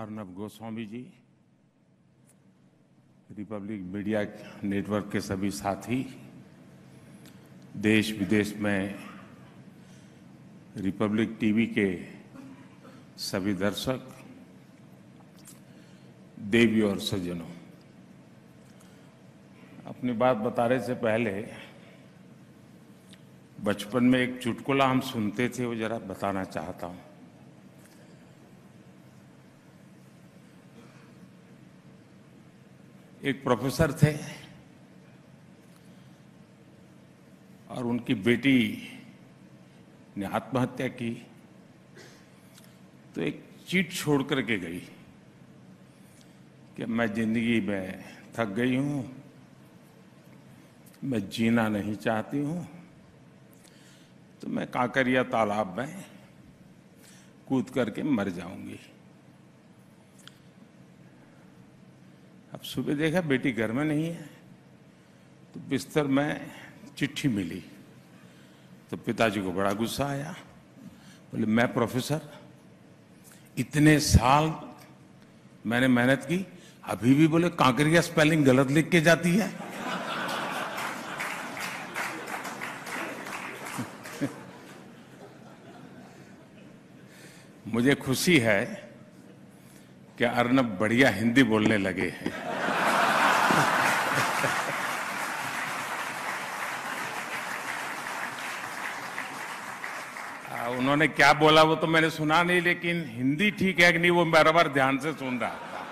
Arnab Goswami ji Republic media network के सभी साथी, देश विदेश में रिपब्लिक टीवी के सभी दर्शक, देवी और सज्जनों, अपनी बात बताने से पहले, बचपन में एक चुटकुला हम सुनते थे, वो जरा बताना चाहता हूँ। एक प्रोफेसर थे और उनकी बेटी ने आत्महत्या की। तो एक चीट छोड़ करके गई कि मैं ज़िंदगी में थक गई हूँ, मैं जीना नहीं चाहती हूँ तो मैं काकरिया तालाब में कूद करके मर जाऊँगी। अब सुबह देखा, बेटी घर में नहीं है तो बिस्तर में चिट्ठी मिली। तो पिताजी को बड़ा गुस्सा आया, बोले, मैं प्रोफेसर, इतने साल मैंने मेहनत की, अभी भी बोले, कांकरिया स्पेलिंग गलत लिख के जाती है। मुझे खुशी है कि अर्नब बढ़िया हिंदी बोलने लगे हैं। उन्होंने क्या बोला वो तो मैंने सुना नहीं, लेकिन हिंदी ठीक है कि नहीं, वो बराबर ध्यान से सुन रहा था।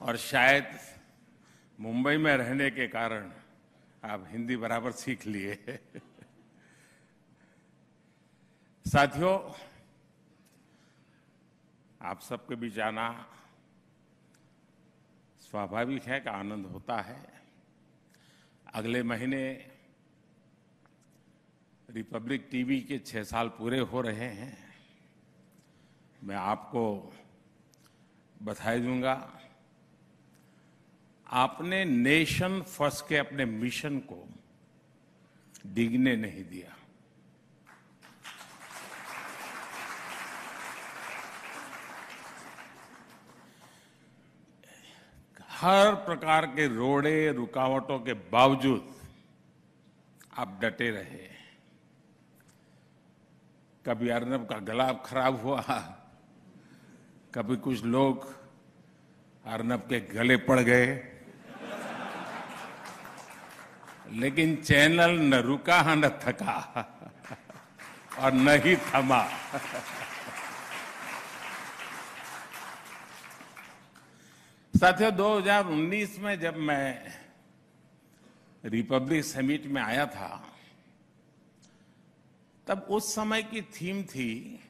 और शायद मुंबई में रहने के कारण आप हिंदी बराबर सीख लिए साथियों आप सबके बीच आना स्वाभाविक है कि आनंद होता है। अगले महीने रिपब्लिक टीवी के छह साल पूरे हो रहे हैं। मैं आपको बधाई दूँगा। आपने नेशन फ़र्स्ट के अपने मिशन को डिगने नहीं दिया। हर प्रकार के रोड़े, रुकावटों के बावजूद आप डटे रहे। कभी अर्नब का गला खराब हुआ, कभी कुछ लोग अर्नब के गले पड़ गए। लेकिन चैनल न रुका, न थका और न ही थमा। साथियों 2019 में जब मैं रिपब्लिक समिट में आया था, तब उस समय की थीम थी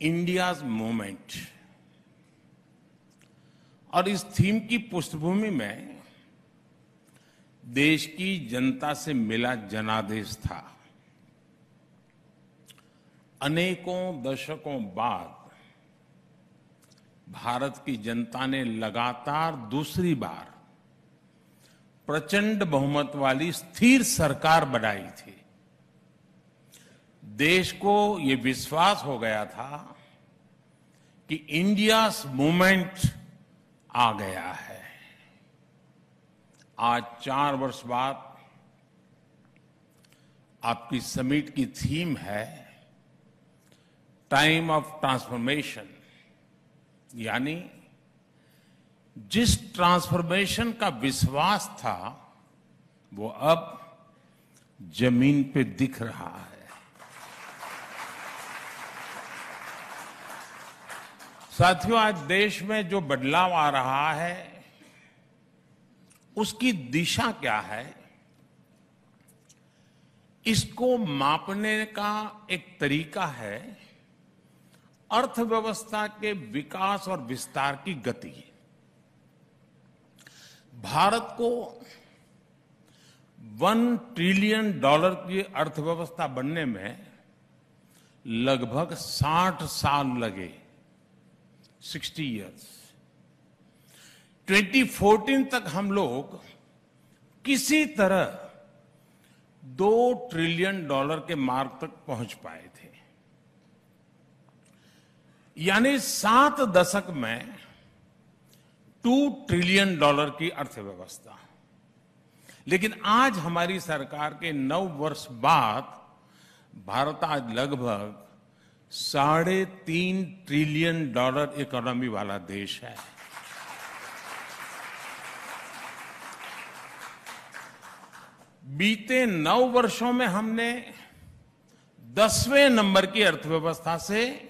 इंडियाज मूवमेंट और इस थीम की पृष्ठभूमि में देश की जनता से मिला जनादेश था। अनेकों दशकों बाद भारत की जनता ने लगातार दूसरी बार प्रचंड बहुमत वाली स्थिर सरकार बनाई थी। देश को ये विश्वास हो गया था कि इंडिया मूवमेंट आ गया है। आज चार वर्ष बाद आपकी समिट की थीम है टाइम ऑफ़ ट्रांसफॉर्मेशन। यानी जिस ट्रांसफॉर्मेशन का विश्वास था, वो अब ज़मीन पे दिख रहा है। साथियों, आज देश में जो बदलाव आ रहा है, उसकी दिशा क्या है? इसको मापने का एक तरीका है। अर्थव्यवस्था के विकास और विस्तार की गति भारत को वन ट्रिलियन डॉलर की अर्थव्यवस्था बनने में लगभग 60 साल लगे 60 इयर्स। 2014 तक हम लोग किसी तरह दो ट्रिलियन डॉलर के मार्ग तक पहुँच पाए थे। यानी सात दशक में टू ट्रिलियन डॉलर की अर्थव्यवस्था। लेकिन आज हमारी सरकार के नौ वर्ष बाद भारत आज लगभग साढ़े तीन ट्रिलियन डॉलर इकोनॉमी वाला देश है। बीते नौ वर्षों में हमने दसवें नंबर की अर्थव्यवस्था से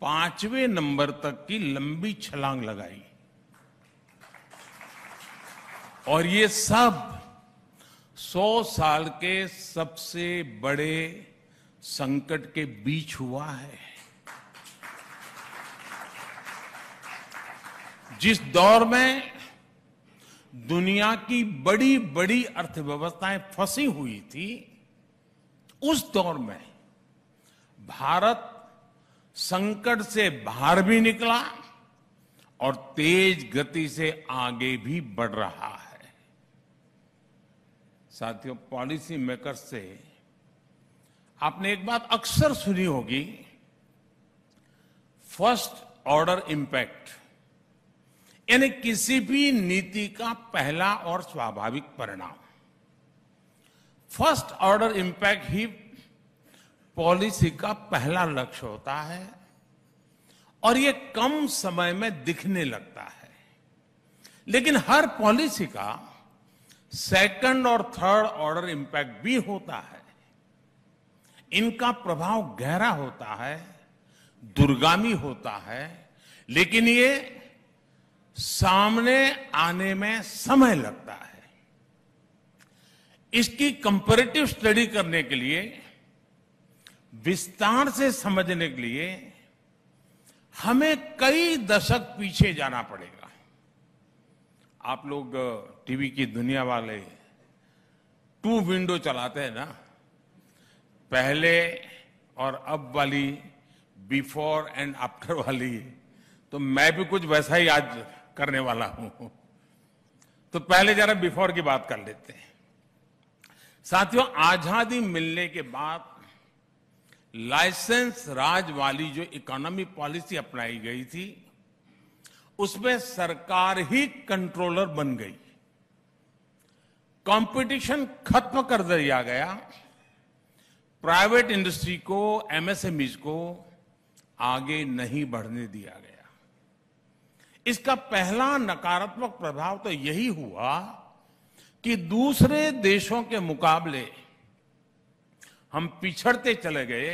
पाँचवें नंबर तक की लंबी छलांग लगाई। और ये सब सौ साल के सबसे बड़े संकट के बीच हुआ है। जिस दौर में दुनिया की बड़ी बड़ी अर्थव्यवस्थाएँ फंसी हुई थी, उस दौर में भारत संकट से बाहर भी निकला और तेज गति से आगे भी बढ़ रहा है। साथियों, पॉलिसी मेकर से आपने एक बात अक्सर सुनी होगी, फ़र्स्ट ऑर्डर इंपैक्ट, यानी किसी भी नीति का पहला और स्वाभाविक परिणाम। फ़र्स्ट ऑर्डर इंपैक्ट ही पॉलिसी का पहला लक्ष्य होता है और ये कम समय में दिखने लगता है। लेकिन हर पॉलिसी का सेकंड और थर्ड ऑर्डर इंपैक्ट भी होता है। इनका प्रभाव गहरा होता है, दुर्गामी होता है, लेकिन ये सामने आने में समय लगता है। इसकी कंपेरेटिव स्टडी करने के लिए विस्तार से समझने के लिए हमें कई दशक पीछे जाना पड़ेगा। आप लोग टीवी की दुनिया वाले टू विंडो चलाते हैं ना? पहले और अब वाली, बिफोर एंड आफ्टर वाली तो मैं भी कुछ वैसा ही आज करने वाला हूँ। तो पहले जरा बिफोर की बात कर लेते हैं। साथियों, आज़ादी मिलने के बाद लाइसेंस राज वाली जो इकोनॉमी पॉलिसी अपनाई गई थी, उसमें सरकार ही कंट्रोलर बन गई। कंपटीशन खत्म कर दिया गया। प्राइवेट इंडस्ट्री को, एमएसएमईज को आगे नहीं बढ़ने दिया गया। इसका पहला नकारात्मक प्रभाव तो यही हुआ कि दूसरे देशों के मुकाबले हम पिछड़ते चले गए,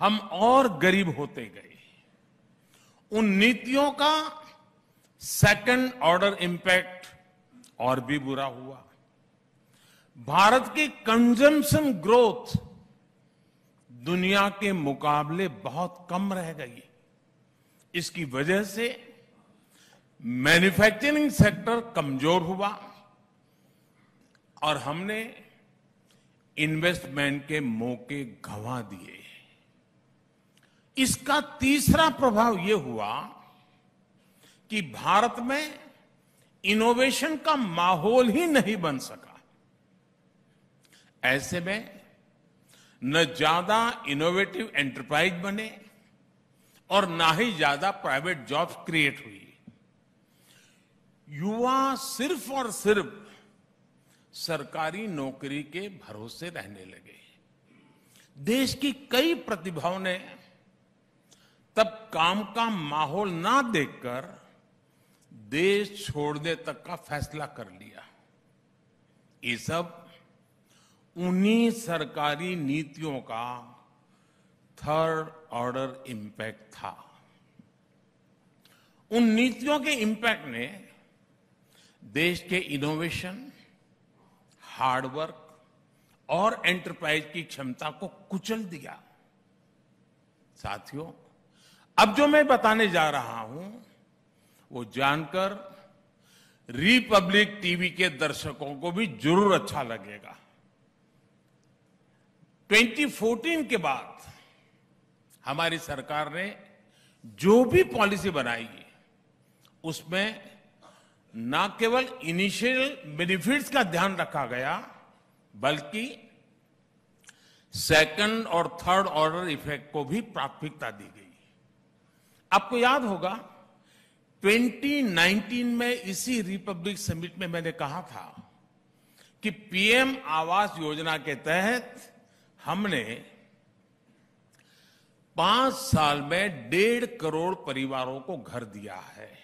हम और गरीब होते गए। उन नीतियों का सेकंड ऑर्डर इंपैक्ट और भी बुरा हुआ। भारत की कंजम्पशन ग्रोथ दुनिया के मुकाबले बहुत कम रह गई। इसकी वजह से मैन्युफैक्चरिंग सेक्टर कमज़ोर हुआ और हमने इन्वेस्टमेंट के मौके गंवा दिए। इसका तीसरा प्रभाव यह हुआ कि भारत में इनोवेशन का माहौल ही नहीं बन सका। ऐसे में न ज़्यादा इनोवेटिव एंटरप्राइज बने और ना ही ज़्यादा प्राइवेट जॉब्स क्रिएट हुई। युवा सिर्फ़ और सिर्फ़ सरकारी नौकरी के भरोसे रहने लगे। देश की कई प्रतिभाओं ने तब काम का माहौल ना देखकर देश छोड़ने तक का फैसला कर लिया। ये सब उन्हीं सरकारी नीतियों का थर्ड ऑर्डर इंपैक्ट था। उन नीतियों के इंपैक्ट ने देश के इनोवेशन हार्डवर्क और एंटरप्राइज की क्षमता को कुचल दिया। साथियों, अब जो मैं बताने जा रहा हूँ, वो जानकर रिपब्लिक टीवी के दर्शकों को भी ज़रूर अच्छा लगेगा। 2014 के बाद हमारी सरकार ने जो भी पॉलिसी बनाई, उसमें न केवल इनिशियल बेनिफिट्स का ध्यान रखा गया, बल्कि सेकंड और थर्ड ऑर्डर इफ़ेक्ट को भी प्राथमिकता दी गई। आपको याद होगा 2019 में इसी रिपब्लिक समिट में मैंने कहा था कि पीएम आवास योजना के तहत हमने पाँच साल में डेढ़ करोड़ परिवारों को घर दिया है।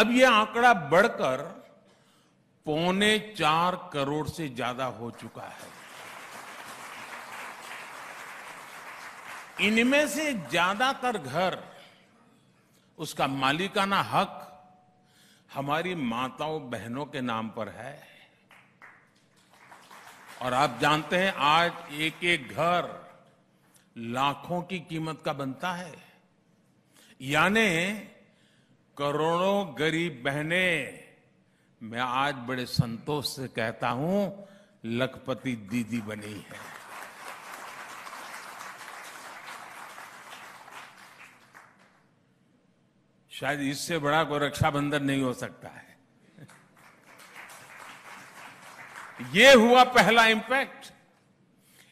अब यह आंकड़ा बढ़कर पौने चार करोड़ से ज़्यादा हो चुका है। इनमें से ज़्यादातर घर, उसका मालिकाना हक हमारी माताओं, बहनों के नाम पर है। और आप जानते हैं, आज एक एक घर लाखों की कीमत का बनता है। यानी करोड़ों गरीब बहनें, मैं आज बड़े संतोष से कहता हूँ, लखपति दीदी बनी है। शायद इससे बड़ा कोई रक्षाबंधन नहीं हो सकता है। ये हुआ पहला इंपैक्ट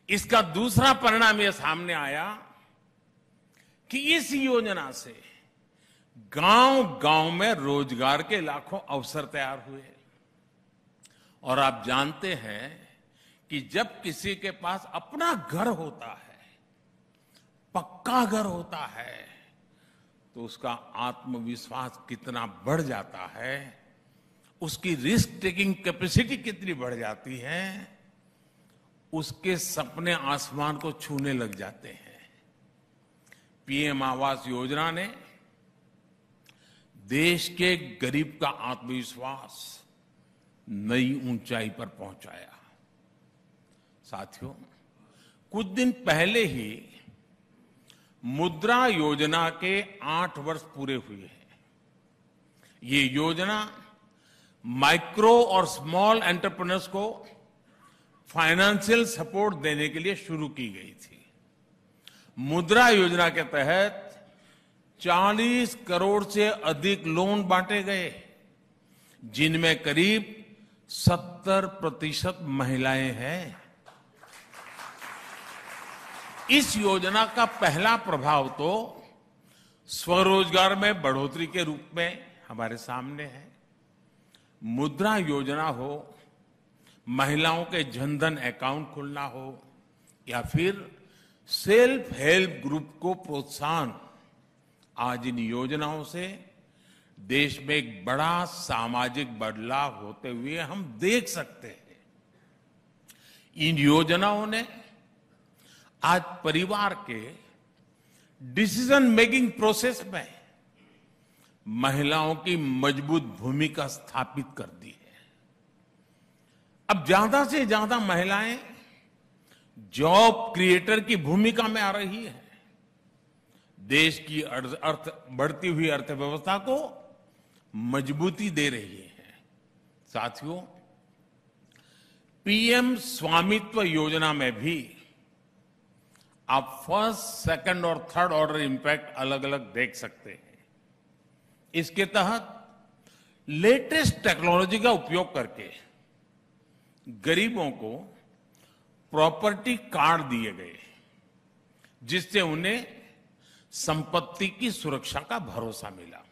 इसका दूसरा परिणाम यह सामने आया कि इस योजना से गाँव गाँव में रोज़गार के लाखों अवसर तैयार हुए। और आप जानते हैं कि जब किसी के पास अपना घर होता है, पक्का घर होता है तो उसका आत्मविश्वास कितना बढ़ जाता है, उसकी रिस्क टेकिंग कैपेसिटी कितनी बढ़ जाती है, उसके सपने आसमान को छूने लग जाते हैं। पीएम आवास योजना ने देश के गरीब का आत्मविश्वास नई ऊंचाई पर पहुँचाया। साथियों, कुछ दिन पहले ही मुद्रा योजना के आठ वर्ष पूरे हुए हैं। ये योजना माइक्रो और स्मॉल एंटरप्रेन्योर्स को फाइनेंशियल सपोर्ट देने के लिए शुरू की गई थी। मुद्रा योजना के तहत 40 करोड़ से अधिक लोन बांटे गए, जिनमें करीब 70 प्रतिशत महिलाएँ हैं। इस योजना का पहला प्रभाव तो स्वरोजगार में बढ़ोतरी के रूप में हमारे सामने है। मुद्रा योजना हो, महिलाओं के जनधन अकाउंट खोलना हो, या फिर सेल्फ हेल्प ग्रुप को प्रोत्साहन आज इन योजनाओं से देश में एक बड़ा सामाजिक बदलाव होते हुए हम देख सकते हैं। इन योजनाओं ने आज परिवार के डिसीज़न मेकिंग प्रोसेस में महिलाओं की मज़बूत भूमिका स्थापित कर दी है। अब ज़्यादा से ज़्यादा महिलाएँ जॉब क्रिएटर की भूमिका में आ रही है। देश की अर्थ बढ़ती हुई अर्थव्यवस्था को मजबूती दे रही है। साथियों, पीएम स्वामित्व योजना में भी आप फ़र्स्ट, सेकंड और थर्ड ऑर्डर इंपैक्ट अलग अलग देख सकते हैं। इसके तहत लेटेस्ट टेक्नोलॉजी का उपयोग करके गरीबों को प्रॉपर्टी कार्ड दिए गए, जिससे उन्हें संपत्ति की सुरक्षा का भरोसा मिला।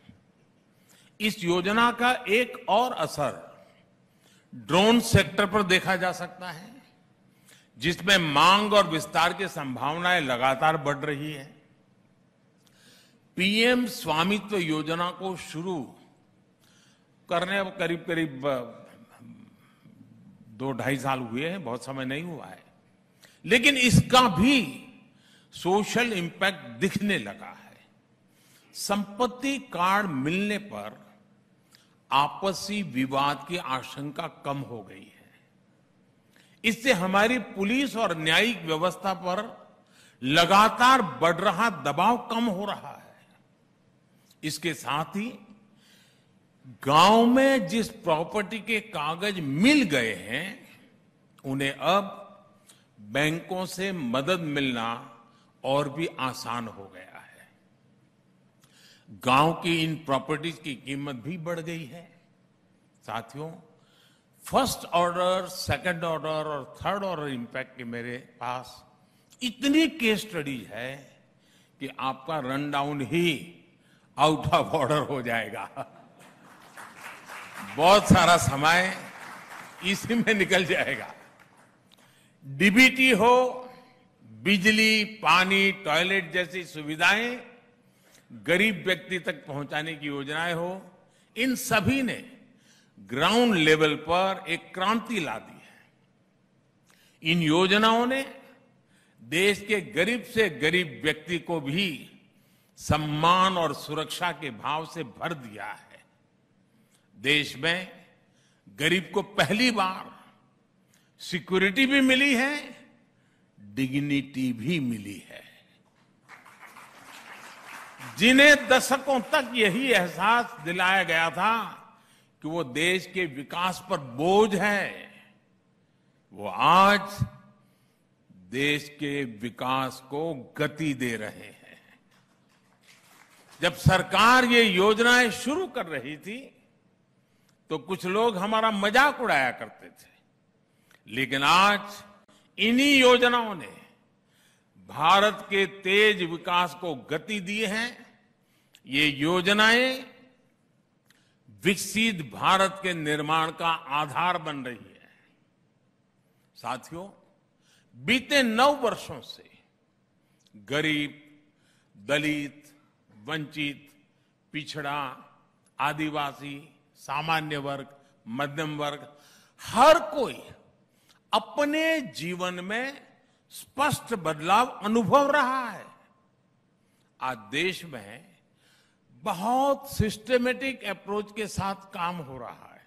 इस योजना का एक और असर ड्रोन सेक्टर पर देखा जा सकता है, जिसमें मांग और विस्तार की संभावनाएँ लगातार बढ़ रही है। पीएम स्वामित्व योजना को शुरू करने करीब करीब दो ढाई साल हुए हैं, बहुत समय नहीं हुआ है। लेकिन इसका भी सोशल इम्पैक्ट दिखने लगा है। संपत्ति कार्ड मिलने पर आपसी विवाद की आशंका कम हो गई है। इससे हमारी पुलिस और न्यायिक व्यवस्था पर लगातार बढ़ रहा दबाव कम हो रहा है। इसके साथ ही गाँव में जिस प्रॉपर्टी के कागज़ मिल गए हैं, उन्हें अब बैंकों से मदद मिलना और भी आसान हो गया है। गाँव की इन प्रॉपर्टीज़ की कीमत भी बढ़ गई है। साथियों फ़र्स्ट ऑर्डर सेकंड ऑर्डर और थर्ड ऑर्डर इंपैक्ट के मेरे पास इतनी केस स्टडीज़ है कि आपका रन डाउन ही आउट ऑफ़ ऑर्डर हो जाएगा। बहुत सारा समय इसी में निकल जाएगा। डीबीटी हो बिजली, पानी, टॉयलेट जैसी सुविधाएँ गरीब व्यक्ति तक पहुँचाने की योजनाएँ हो, इन सभी ने ग्राउंड लेवल पर एक क्रांति ला दी है। इन योजनाओं ने देश के गरीब से गरीब व्यक्ति को भी सम्मान और सुरक्षा के भाव से भर दिया है। देश में गरीब को पहली बार सिक्योरिटी भी मिली है डिग्निटी भी मिली है। जिन्हें दशकों तक यही एहसास दिलाया गया था कि वो देश के विकास पर बोझ है, वो आज देश के विकास को गति दे रहे हैं। जब सरकार ये योजनाएँ शुरू कर रही थी तो कुछ लोग हमारा मज़ाक उड़ाया करते थे। लेकिन आज इन्हीं योजनाओं ने भारत के तेज विकास को गति दी है। ये योजनाएँ विकसित भारत के निर्माण का आधार बन रही है। साथियों, बीते नौ वर्षों से गरीब, दलित, वंचित, पिछड़ा, आदिवासी, सामान्य वर्ग, मध्यम वर्ग, हर कोई अपने जीवन में स्पष्ट बदलाव अनुभव रहा है। आज देश में बहुत सिस्टमेटिक अप्रोच के साथ काम हो रहा है।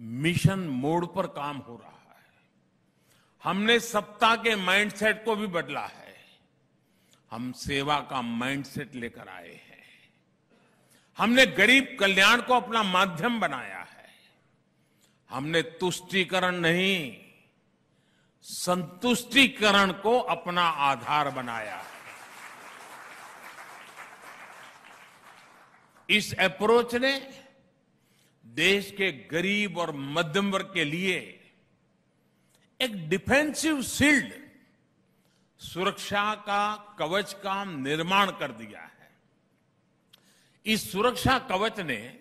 मिशन मोड पर काम हो रहा है। हमने सत्ता के माइंडसेट को भी बदला है। हम सेवा का माइंडसेट लेकर आए हैं। हमने गरीब कल्याण को अपना माध्यम बनाया है। हमने तुष्टिकरण नहीं, संतुष्टिकरण को अपना आधार बनाया है। इस अप्रोच ने देश के गरीब और मध्यम वर्ग के लिए एक डिफेंसिव शील्ड सुरक्षा का कवच का निर्माण कर दिया है। इस सुरक्षा कवच ने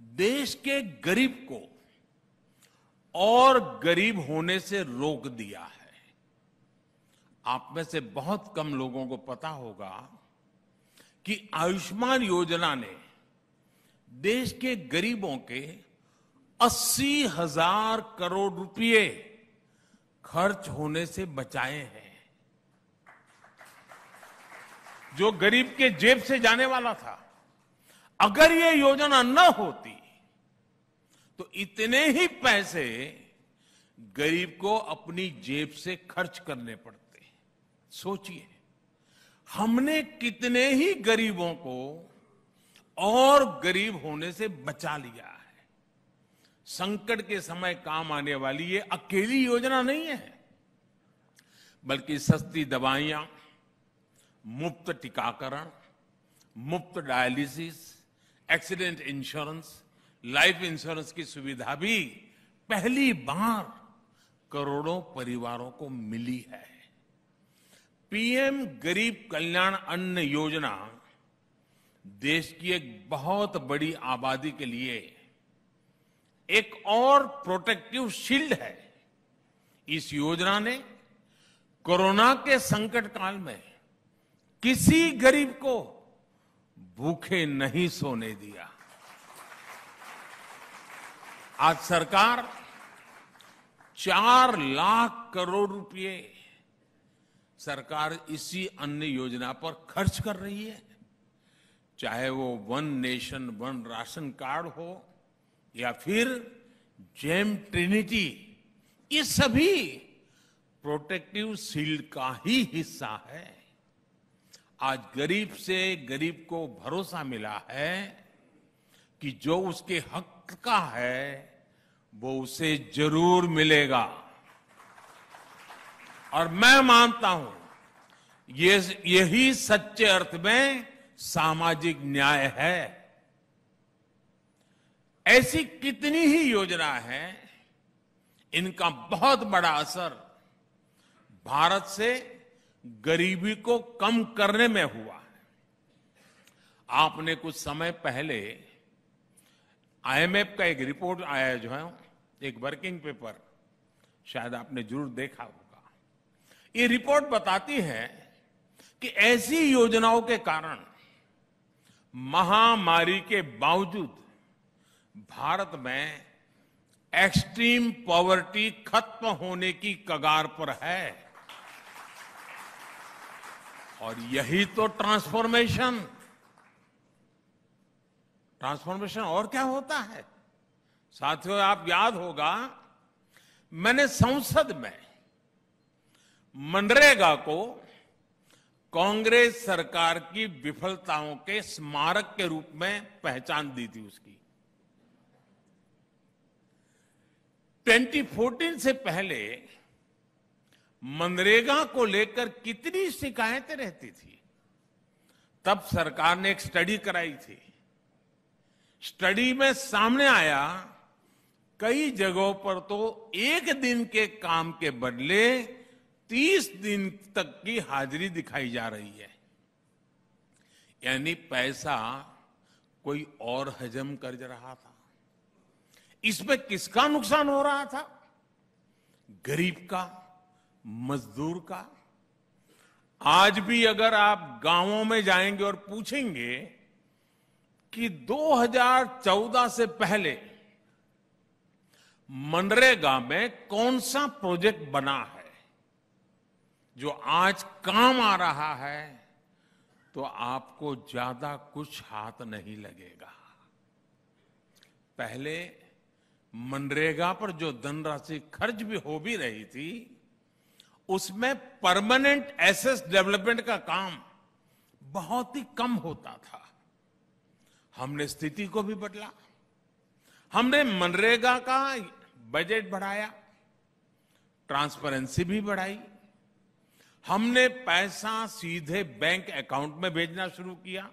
देश के गरीब को और गरीब होने से रोक दिया है। आप में से बहुत कम लोगों को पता होगा कि आयुष्मान योजना ने देश के गरीबों के अस्सी हज़ार करोड़ रुपए खर्च होने से बचाए हैं। जो गरीब के जेब से जाने वाला था, अगर ये योजना न होती तो इतने ही पैसे गरीब को अपनी जेब से खर्च करने पड़ते सोचिए, हमने कितने ही गरीबों को और गरीब होने से बचा लिया है। संकट के समय काम आने वाली ये अकेली योजना नहीं है, बल्कि सस्ती दवाइयाँ, मुफ़्त टीकाकरण, मुफ़्त dialysis, accident insurance life insurance की सुविधा भी पहली बार करोड़ों परिवारों को मिली है। पीएम गरीब कल्याण अन्न योजना देश की एक बहुत बड़ी आबादी के लिए एक और प्रोटेक्टिव शील्ड है। इस योजना ने कोरोना के संकट काल में किसी गरीब को भूखे नहीं सोने दिया। आज सरकार चार लाख करोड़ रुपए सरकार इसी अन्य योजना पर खर्च कर रही है। चाहे वो one nation, one ration card हो या फिर जेम ट्रिनिटी, ये सभी प्रोटेक्टिव शील्ड का ही हिस्सा है। आज गरीब से गरीब को भरोसा मिला है कि जो उसके हक का है वो उसे ज़रूर मिलेगा। और मैं मानता हूँ, ये, यही सच्चे अर्थ में सामाजिक न्याय है। ऐसी कितनी ही योजना है, इनका बहुत बड़ा असर भारत से गरीबी को कम करने में हुआ है। आपने कुछ समय पहले आईएमएफ का एक रिपोर्ट आया जो है, एक वर्किंग पेपर, शायद आपने ज़रूर देखा होगा। ये रिपोर्ट बताती है कि ऐसी योजनाओं के कारण महामारी के बावजूद भारत में एक्सट्रीम पॉवर्टी खत्म होने की कगार पर है। और यही तो ट्रांसफॉर्मेशन ट्रांसफॉर्मेशन और क्या होता है? साथियों, आप याद होगा, मैंने संसद में मनरेगा को कांग्रेस सरकार की विफलताओं के स्मारक के रूप में पहचान दी थी उसकी। 2014 से पहले मनरेगा को लेकर कितनी शिकायतें रहती थी। तब सरकार ने एक स्टडी कराई थी। स्टडी में सामने आया, कई जगहों पर तो एक दिन के काम के बदले तीस दिन तक की हाजिरी दिखाई जा रही है। यानी पैसा कोई और हजम कर रहा था। इसमें किसका नुकसान हो रहा था? गरीब का, मजदूर का? आज भी अगर आप गाँवों में जाएँगे और पूछेंगे कि 2014 से पहले मनरेगा में कौन सा प्रोजेक्ट बना है? जो आज काम आ रहा है तो आपको ज़्यादा कुछ हाथ नहीं लगेगा। पहले मनरेगा पर जो धनराशि खर्च भी हो भी रही थी, उसमें परमानेंट एसेस डेवलपमेंट का काम बहुत ही कम होता था। हमने स्थिति को भी बदला। हमने मनरेगा का बजट बढ़ाया ट्रांसपेरेंसी भी बढ़ाई। हमने पैसा सीधे बैंक अकाउंट में भेजना शुरू किया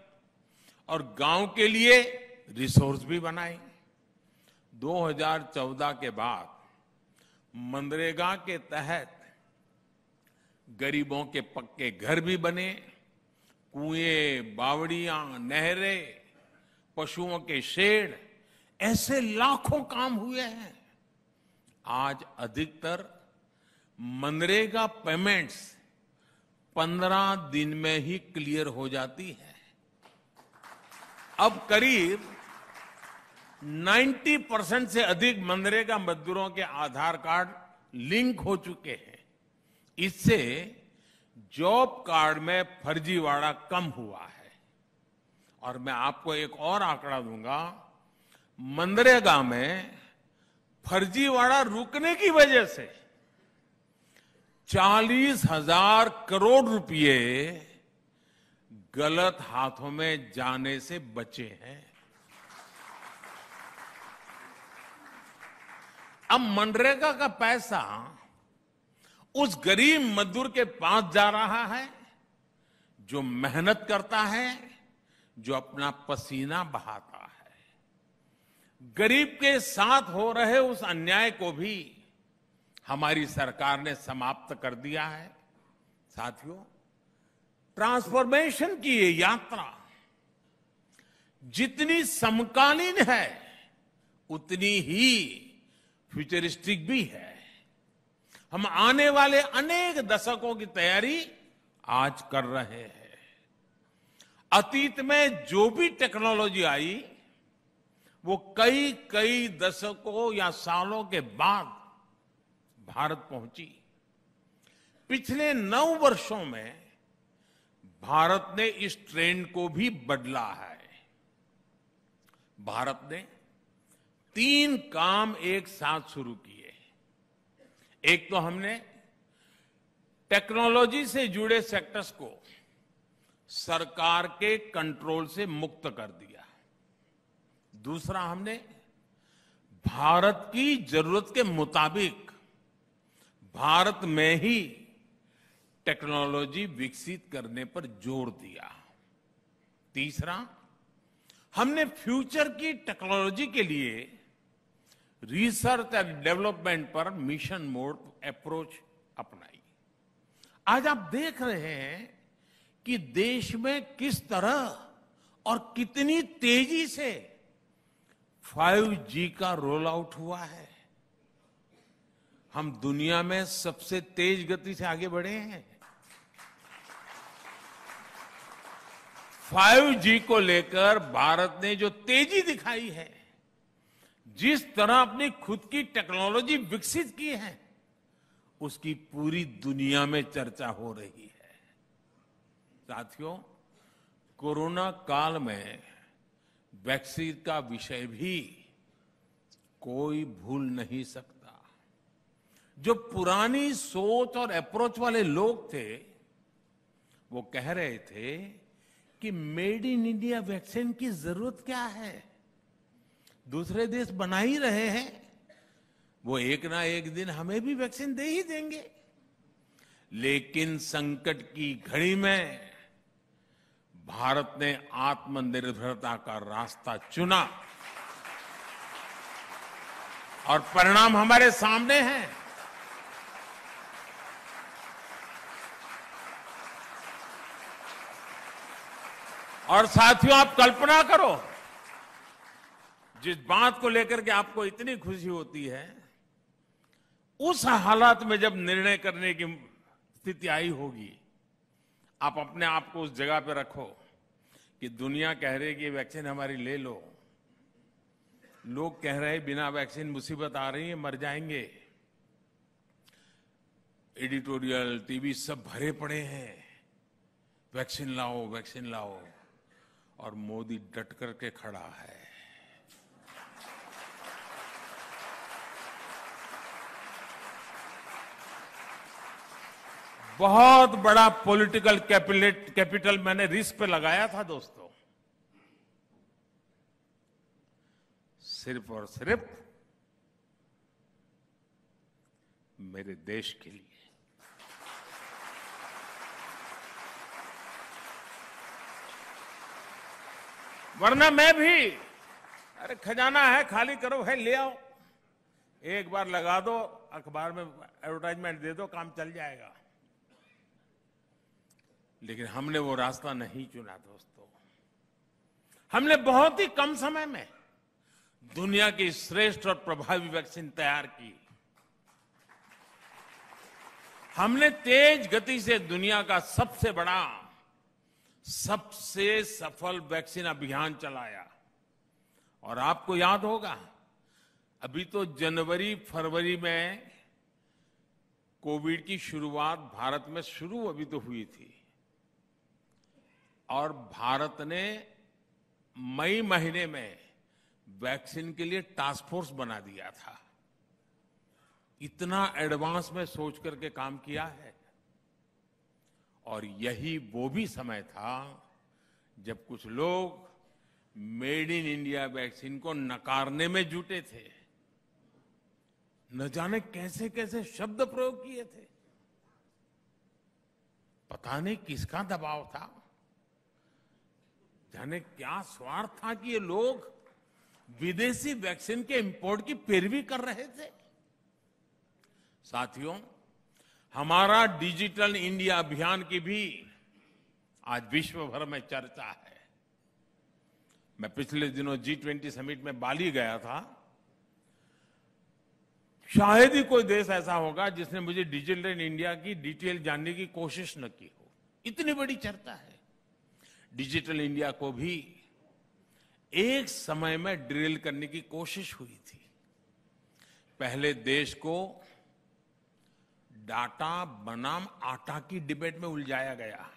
और गाँव के लिए रिसोर्स भी बनाए 2014 के बाद मनरेगा के तहत गरीबों के पक्के घर भी बने, कुएँ, बावड़ियाँ, नहरें पशुओं के शेड ऐसे लाखों काम हुए हैं। आज अधिकतर मनरेगा पेमेंट्स पंद्रह दिन में ही क्लियर हो जाती है। अब करीब 90 परसेंट से अधिक मनरेगा मजदूरों के आधार कार्ड लिंक हो चुके हैं। इससे जॉब कार्ड में फर्जीवाड़ा कम हुआ है। और मैं आपको एक और आंकड़ा दूँगा। मनरेगा में फर्जीवाड़ा रुकने की वजह से चालीस हज़ार करोड़ रुपए गलत हाथों में जाने से बचे हैं। अब मनरेगा का पैसा उस गरीब मजदूर के पास जा रहा है जो मेहनत करता है जो अपना पसीना बहाता है। गरीब के साथ हो रहे उस अन्याय को भी हमारी सरकार ने समाप्त कर दिया है। साथियों, ट्रांसफॉर्मेशन की ये यात्रा जितनी समकालीन है, उतनी ही फ्यूचरिस्टिक भी है। हम आने वाले अनेक दशकों की तैयारी आज कर रहे हैं। अतीत में जो भी टेक्नोलॉजी आई, वो कई कई दशकों या सालों के बाद भारत पहुँची। पिछले नौ वर्षों में भारत ने इस ट्रेंड को भी बदला है। भारत ने तीन काम एक साथ शुरू किए। एक तो हमने टेक्नोलॉजी से जुड़े सेक्टर्स को सरकार के कंट्रोल से मुक्त कर दिया। दूसरा हमने, भारत की ज़रूरत के मुताबिक भारत में ही टेक्नोलॉजी विकसित करने पर ज़ोर दिया। तीसरा, हमने फ्यूचर की टेक्नोलॉजी के लिए रिसर्च एंड डेवलपमेंट पर मिशन मोड अप्रोच अपनाई। आज आप देख रहे हैं कि देश में किस तरह और कितनी तेज़ी से 5G का रोल आउट हुआ है। हम दुनिया में सबसे तेज गति से आगे बढ़े हैं। 5G को लेकर भारत ने जो तेज़ी दिखाई है, जिस तरह अपनी खुद की टेक्नोलॉजी विकसित की है, उसकी पूरी दुनिया में चर्चा हो रही है। साथियों, कोरोना काल में वैक्सीन का विषय भी कोई भूल नहीं सकता। जो पुरानी सोच और अप्रोच वाले लोग थे, वो कह रहे थे कि मेड इन इंडिया वैक्सीन की ज़रूरत क्या है? दूसरे देश बना ही रहे हैं, वो एक ना एक दिन हमें भी वैक्सीन दे ही देंगे। लेकिन संकट की घड़ी में भारत ने आत्मनिर्भरता का रास्ता चुना। और परिणाम हमारे सामने हैं। और साथियों, आप कल्पना करो, जिस बात को लेकर के आपको इतनी खुशी होती है, उस हालात में जब निर्णय करने की स्थिति आई होगी, आप अपने आप को उस जगह पे रखो। कि दुनिया कह रही है कि वैक्सीन हमारी ले लो। लोग कह रहे हैं, बिना वैक्सीन मुसीबत आ रही है, मर जाएँगे। एडिटोरियल, टीवी सब भरे पड़े हैं। वैक्सीन लाओ वैक्सीन लाओ। और मोदी डट करके खड़ा है। बहुत बड़ा पॉलिटिकल कैपिटल मैंने रिस्क पे लगाया था दोस्तों। सिर्फ़ और सिर्फ़ मेरे देश के लिए। वरना मैं भी, अरे खजाना है, खाली करो, है, ले आओ। एक बार लगा दो, अखबार में एडवर्टाइजमेंट दे दो, काम चल जाएगा। लेकिन हमने वो रास्ता नहीं चुना, दोस्तों। हमने बहुत ही कम समय में दुनिया की श्रेष्ठ और प्रभावी वैक्सीन तैयार की। हमने तेज गति से दुनिया का सबसे बड़ा, सबसे सफल वैक्सीन अभियान चलाया। और आपको याद होगा, अभी तो जनवरी, फरवरी में कोविड की शुरुआत भारत में शुरू अभी तो हुई थी। और भारत ने मई महीने में वैक्सीन के लिए टास्क फोर्स बना दिया था। इतना एडवांस में सोच करके काम किया है। और यही वो भी समय था जब कुछ लोग मेड इन इंडिया वैक्सीन को नकारने में जुटे थे। न जाने कैसे कैसे शब्द प्रयोग किए थे। पता नहीं किसका दबाव था। जाने क्या स्वार्थ था कि ये लोग विदेशी वैक्सीन के इंपोर्ट की पैरवी कर रहे थे? साथियों, हमारा डिजिटल इंडिया अभियान की भी आज विश्व भर में चर्चा है। मैं पिछले दिनों जी ट्वेंटी समिट में बाली गया था। शायद ही कोई देश ऐसा होगा जिसने मुझे डिजिटल इंडिया की डिटेल जानने की कोशिश न की हो। इतनी बड़ी चर्चा है। डिजिटल इंडिया को भी एक समय में ड्रिल करने की कोशिश हुई थी। पहले देश को डाटा, बनाम, आटा की डिबेट में उलझाया गया।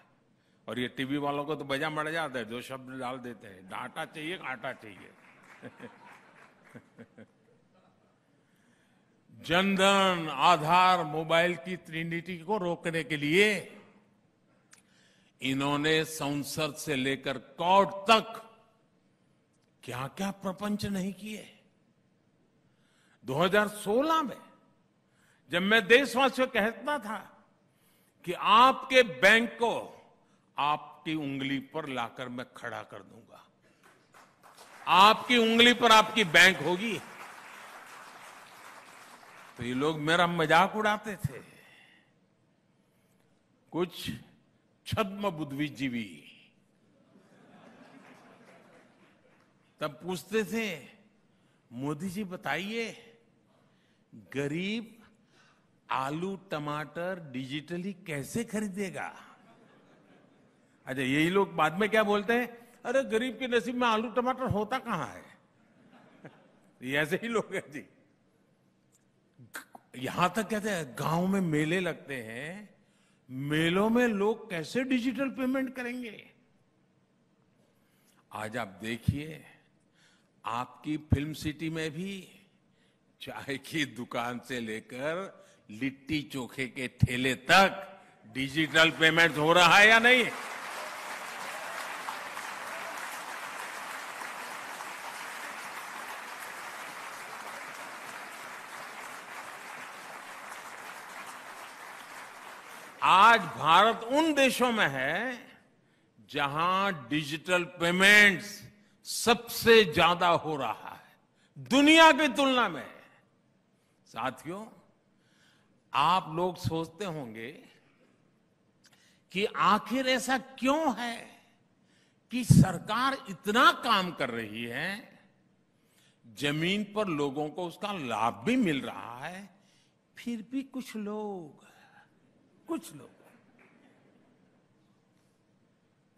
और ये टीवी वालों को तो बजा मर जाता है दो शब्द डाल देते हैं। डाटा चाहिए, आटा चाहिए। जनधन, आधार, मोबाइल की ट्रिनिटी को रोकने के लिए इन्होंने संसद से लेकर कोर्ट तक क्या क्या प्रपंच नहीं किए। 2016 में जब मैं देशवासियों कहता था कि आपके बैंक को आपकी उंगली पर लाकर मैं खड़ा कर दूँगा। आपकी उंगली पर आपकी बैंक होगी। तो ये लोग मेरा मज़ाक उड़ाते थे। कुछ छद्म बुद्धिजीवी तब पूछते थे, मोदी जी बताइए, गरीब आलू टमाटर डिजिटली कैसे खरीदेगा? अच्छा यही लोग बाद में क्या बोलते हैं, अरे, गरीब के नसीब में आलू टमाटर होता कहाँ है? ये ऐसे ही लोग हैं जी। यहाँ तक कहते हैं, गाँव में मेले लगते हैं मेलों में लोग कैसे डिजिटल पेमेंट करेंगे? आज आप देखिए, आपकी फ़िल्म सिटी में भी चाय की दुकान से लेकर लिट्टी चोखे के ठेले तक डिजिटल पेमेंट हो रहा है या नहीं? आज भारत उन देशों में है जहाँ डिजिटल पेमेंट्स सबसे ज़्यादा हो रहा है। दुनिया की तुलना में। साथियों, आप लोग सोचते होंगे कि आखिर ऐसा क्यों है कि सरकार इतना काम कर रही है, ज़मीन पर लोगों को उसका लाभ भी मिल रहा है, फिर भी कुछ लोग कुछ लोग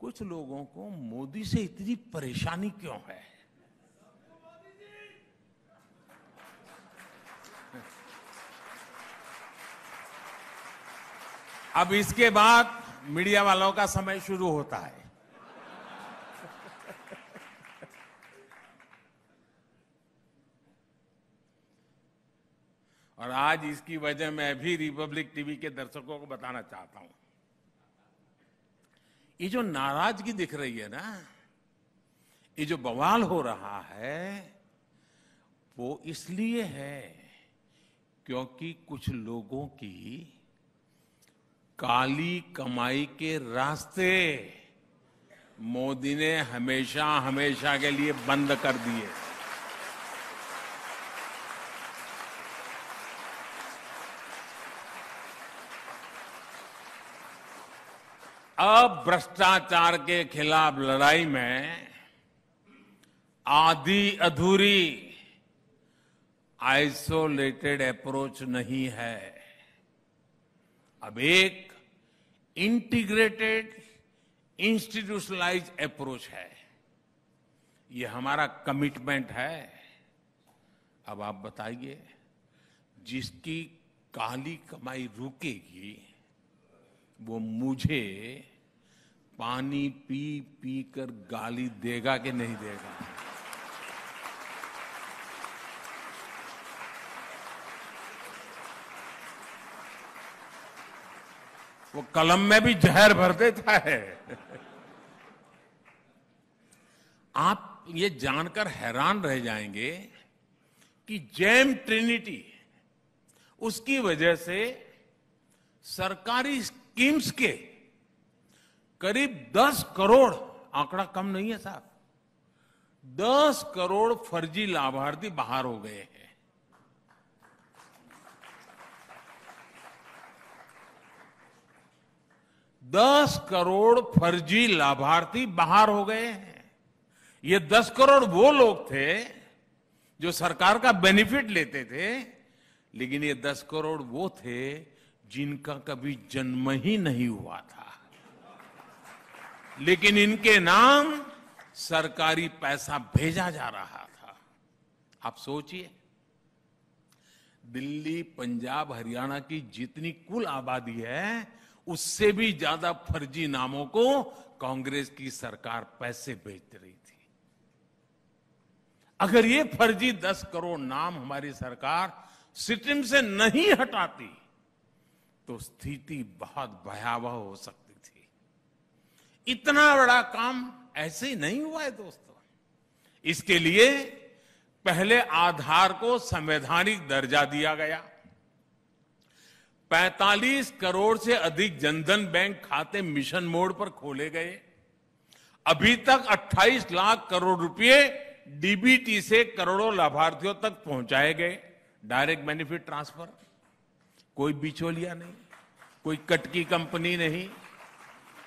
कुछ लोगों को मोदी से इतनी परेशानी क्यों है? अब इसके बाद मीडिया वालों का समय शुरू होता है। और आज इसकी वजह मैं भी रिपब्लिक टीवी के दर्शकों को बताना चाहता हूँ। ये जो नाराज़गी दिख रही है ना, ये जो बवाल हो रहा है, वो इसलिए है क्योंकि कुछ लोगों की काली कमाई के रास्ते मोदी ने हमेशा हमेशा के लिए बंद कर दिए। अब भ्रष्टाचार के खिलाफ लड़ाई में आधी अधूरी आइसोलेटेड अप्रोच नहीं है। अब एक इंटीग्रेटेड इंस्टीट्यूशनलाइज अप्रोच है। ये हमारा कमिटमेंट है। अब आप बताइए, जिसकी काली कमाई रुकेगी, वो मुझे पानी पी पी कर गाली देगा कि नहीं देगा? वो कलम में भी जहर भर देता है। आप ये जानकर हैरान रह जाएँगे कि जैम ट्रिनिटी उसकी वजह से सरकारी स्कीम्स के करीब 10 करोड़ आंकड़ा कम नहीं है साहब। 10 करोड़ फर्जी लाभार्थी बाहर हो गए हैं। दस करोड़ फर्जी लाभार्थी बाहर हो गए हैं। ये दस करोड़ वो लोग थे जो सरकार का बेनिफिट लेते थे, लेकिन ये दस करोड़ वो थे जिनका कभी जन्म ही नहीं हुआ था। लेकिन इनके नाम सरकारी पैसा भेजा जा रहा था। आप सोचिए, दिल्ली, पंजाब, हरियाणा की जितनी कुल आबादी है, उससे भी ज़्यादा फर्जी नामों को कांग्रेस की सरकार पैसे भेज रही थी। अगर ये फर्जी दस करोड़ नाम हमारी सरकार सिस्टम से नहीं हटाती तो स्थिति बहुत भयावह हो सकती इतना बड़ा काम ऐसे ही नहीं हुआ है दोस्तों। इसके लिए पहले आधार को संवैधानिक दर्जा दिया गया। 45 करोड़ से अधिक जनधन बैंक खाते मिशन मोड पर खोले गए। अभी तक 28 लाख करोड़ रुपए डीबीटी से करोड़ों लाभार्थियों तक पहुँचाए गए। डायरेक्ट बेनिफिट ट्रांसफ़र कोई बिचौलिया नहीं, कोई कटकी कंपनी नहीं।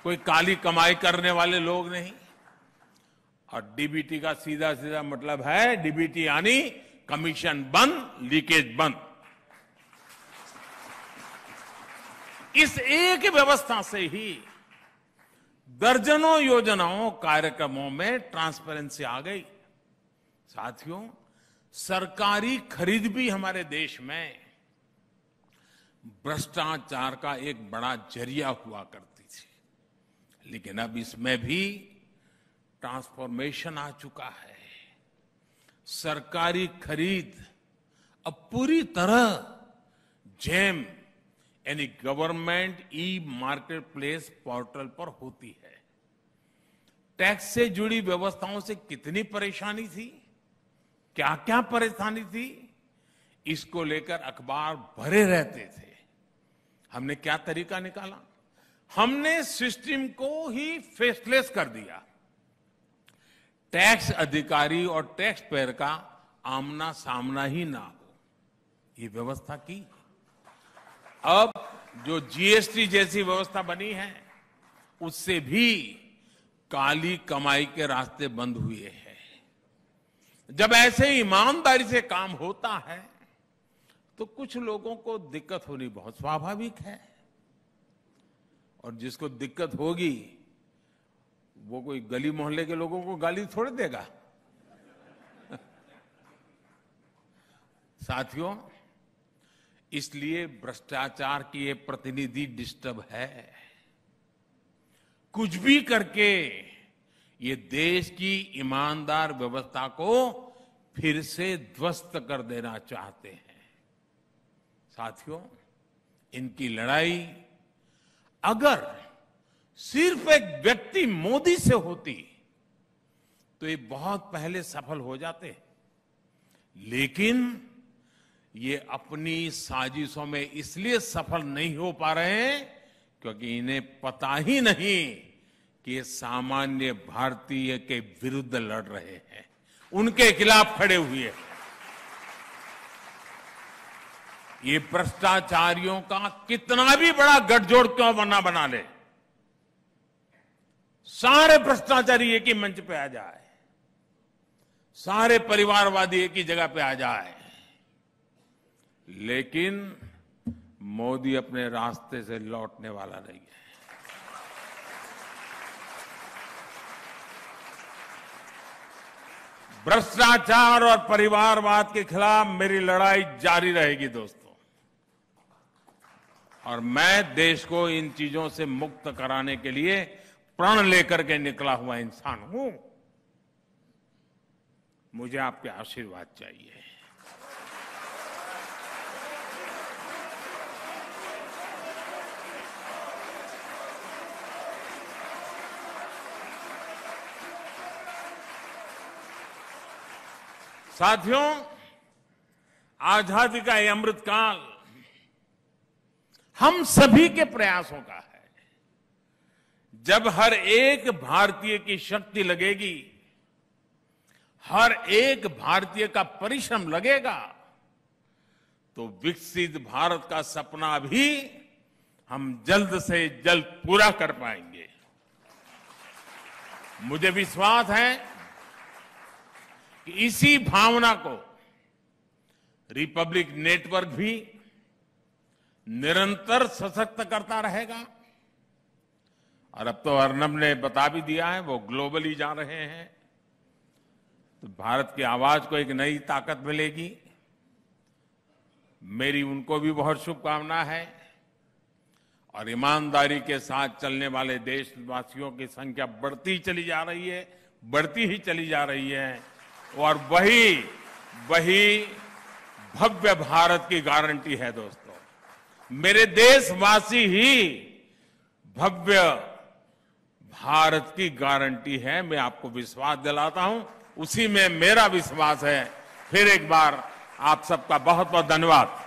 कोई काली कमाई करने वाले लोग नहीं। और डीबीटी का सीधा सीधा मतलब है डीबीटी यानी कमीशन बंद, लीकेज बंद। इस एक व्यवस्था से ही दर्जनों योजनाओं, कार्यक्रमों में ट्रांसपेरेंसी आ गई। साथियों, सरकारी खरीद भी हमारे देश में भ्रष्टाचार का एक बड़ा ज़रिया हुआ करती लेकिन अब इसमें भी ट्रांसफॉर्मेशन आ चुका है। सरकारी खरीद, अब पूरी तरह जेम, यानी government e marketplace portal पर होती है। टैक्स से जुड़ी व्यवस्थाओं से कितनी परेशानी थी? क्या क्या परेशानी थी? इसको लेकर अखबार भरे रहते थे। हमने क्या तरीका निकाला? हमने सिस्टम को ही फेसलेस कर दिया। टैक्स अधिकारी और टैक्स पेयर का आमना सामना ही ना हो। ये व्यवस्था की। अब जो जीएसटी जैसी व्यवस्था बनी है, उससे भी काली कमाई के रास्ते बंद हुए हैं। जब ऐसे ईमानदारी से काम होता है तो कुछ लोगों को दिक्कत होनी बहुत स्वाभाविक है। और जिसको दिक्कत होगी, वो कोई गली मोहल्ले के लोगों को गाली थोड़े देगा। साथियों, इसलिए भ्रष्टाचार की ये प्रतिनिधि डिस्टर्ब है। कुछ भी करके ये देश की ईमानदार व्यवस्था को फिर से ध्वस्त कर देना चाहते हैं। साथियों, इनकी लड़ाई अगर सिर्फ़ एक व्यक्ति मोदी से होती तो ये बहुत पहले सफल हो जाते। लेकिन ये अपनी साजिशों में इसलिए सफल नहीं हो पा रहे हैं क्योंकि इन्हें पता ही नहीं कि ये सामान्य भारतीय के विरुद्ध लड़ रहे हैं। उनके खिलाफ खड़े हुए हैं। ये भ्रष्टाचारियों का कितना भी बड़ा गठजोड़ क्यों बना बना ले? सारे भ्रष्टाचारी एक ही मंच पे आ जाए। सारे परिवारवादी एक ही जगह पे आ जाए। लेकिन मोदी अपने रास्ते से लौटने वाला नहीं है। भ्रष्टाचार और परिवारवाद के खिलाफ मेरी लड़ाई जारी रहेगी, दोस्तों। और मैं देश को इन चीज़ों से मुक्त कराने के लिए प्रण लेकर के निकला हुआ इंसान हूँ। मुझे आपके आशीर्वाद चाहिए। साथियों, आज़ादी का ये अमृतकाल हम सभी के प्रयासों का है। जब हर एक भारतीय की शक्ति लगेगी, हर एक भारतीय का परिश्रम लगेगा तो विकसित भारत का सपना भी हम जल्द से जल्द पूरा कर पाएँगे। मुझे विश्वास है कि इसी भावना को रिपब्लिक नेटवर्क भी निरंतर सशक्त करता रहेगा। और अब तो अर्नब ने बता भी दिया है, वो ग्लोबली जा रहे हैं। तो भारत की आवाज़ को एक नई ताकत मिलेगी। मेरी उनको भी बहुत शुभकामना है। और ईमानदारी के साथ चलने वाले देशवासियों की संख्या बढ़ती चली जा रही है, बढ़ती ही चली जा रही है। और वही वही भव्य भारत की गारंटी है दोस्तों। मेरे देशवासी ही भव्य भारत की गारंटी है, मैं आपको विश्वास दिलाता हूँ। उसी में मेरा विश्वास है। फिर एक बार आप सबका बहुत बहुत धन्यवाद।